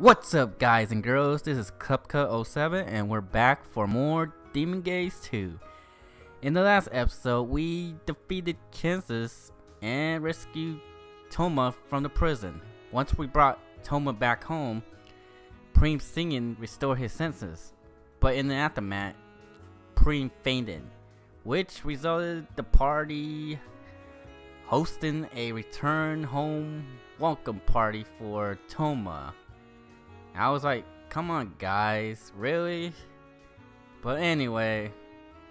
What's up guys and girls, this is Kurapica07 and we're back for more Demon Gaze 2. In the last episode, we defeated Kansas and rescued Toma from the prison. Once we brought Toma back home, Prim singing restored his senses. But in the aftermath, Prim fainted, which resulted the party hosting a return home welcome party for Toma. I was like, come on guys, really? But anyway,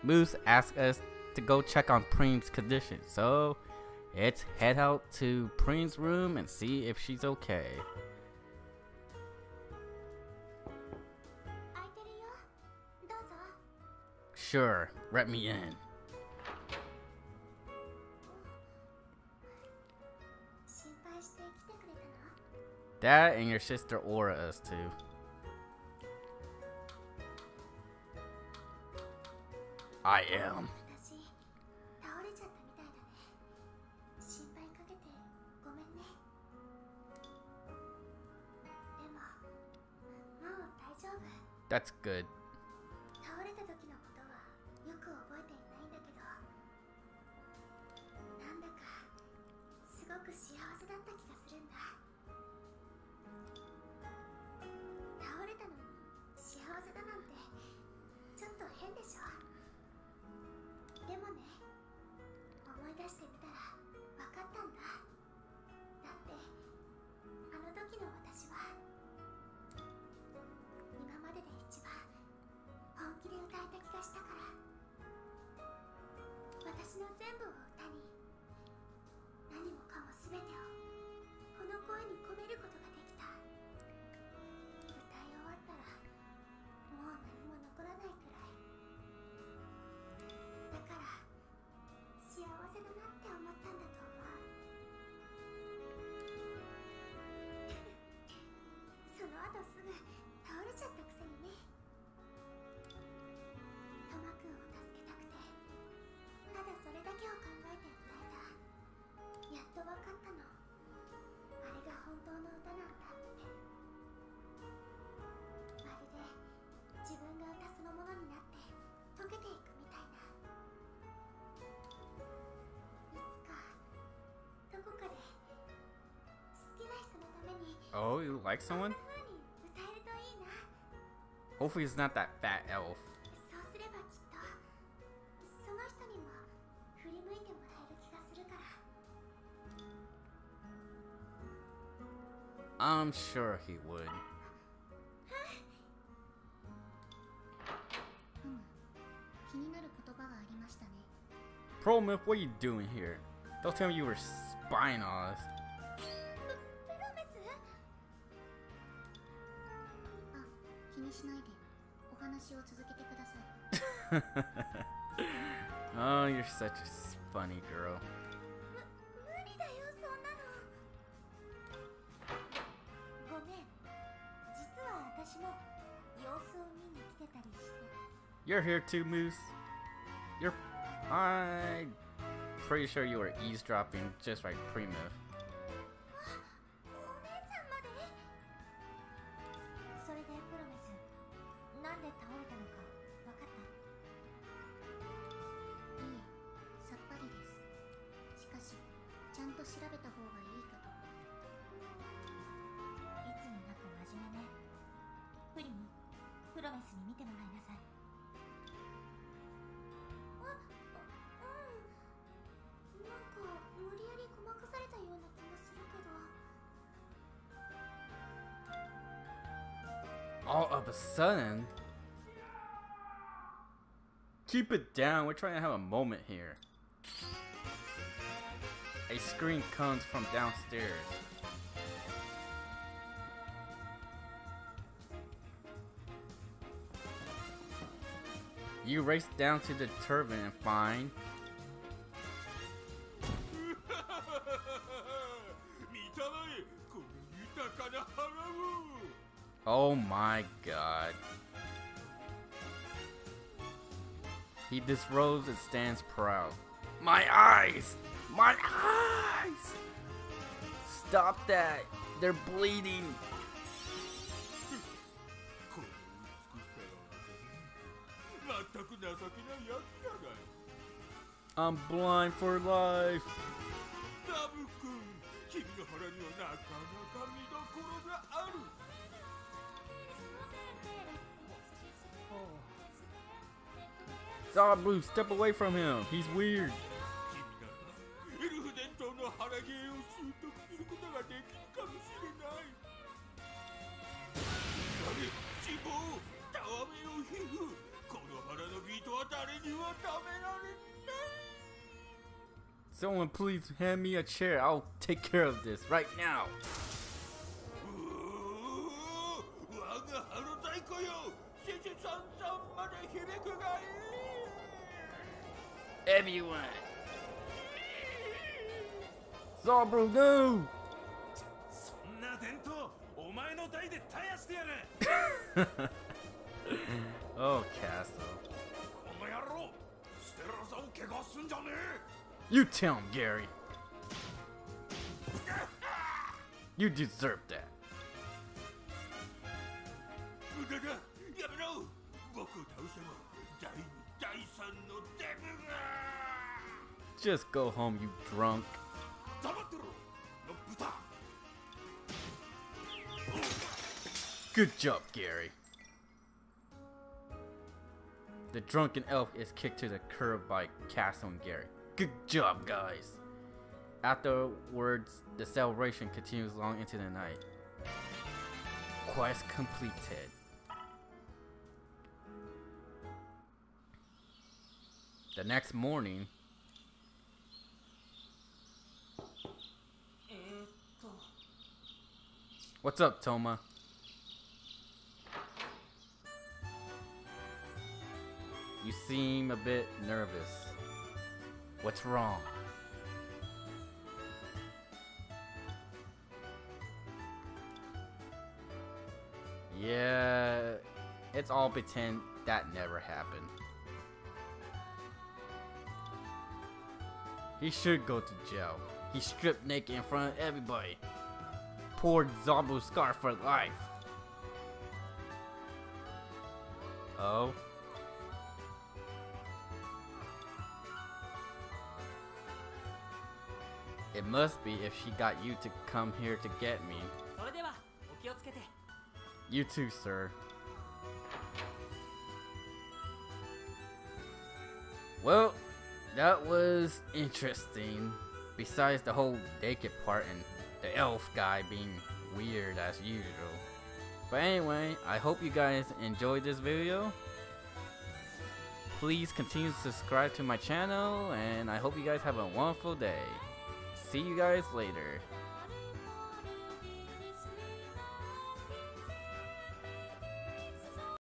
Moose asked us to go check on Prim's condition, so let's head out to Prim's room and see if she's okay. Sure, let me in. That and your sister aura us too. I am. 私倒出してみたら分かったんだ。だってあの時の私は今までで一番本気で歌えた気がしたから。私の全部を like someone? Hopefully it's not that fat elf. I'm sure he would. Prometh, what are you doing here? Don't tell me you were spying on us. 気にしないでお話を続けてください oh, you're such a funny girl. 無理だよそんなのごめん実は私も様子を見に来てたりして You're here too, Moose. You're. I'm pretty sure you were eavesdropping just like Primo. と調べた方がいいかといつになく真面目ねプリムプロメスに見てもらいなさいあうんなんか無理やりごまかされたような気がするけど All of a sudden. Keep it down. We're trying to have a moment here. A scream comes from downstairs. You race down to the tavern and find... oh my god. He disrobes and stands proud. My eyes! My eyes! Stop that! They're bleeding! I'm blind for life! Zabu, step away from him. He's weird. 誰には食べられない Someone please hand me a chair. I'll take care of this right now. うー我が春太鼓よせせさんさんまで響くがいい Everyone. Zabru, no! そんな伝統お前の代で絶やしてやる Oh, Castle. You tell him, Gary. You deserve that. Just go home, you drunk. Good job, Gary. The drunken elf is kicked to the curb by Castle and Gary. Good job, guys! Afterwards, the celebration continues long into the night. Quest completed. The next morning, What's up, Toma? You seem a bit nervous. What's wrong? Yeah, it's all pretend that never happened. He should go to jail. He stripped naked in front of everybody. Poor Zabu scar for life. Oh. It must be if she got you to come here to get me. You too, sir. Well, that was interesting. Besides the whole naked part and the elf guy being weird as usual. But anyway, I hope you guys enjoyed this video. Please continue to subscribe to my channel and I hope you guys have a wonderful day. See you guys later.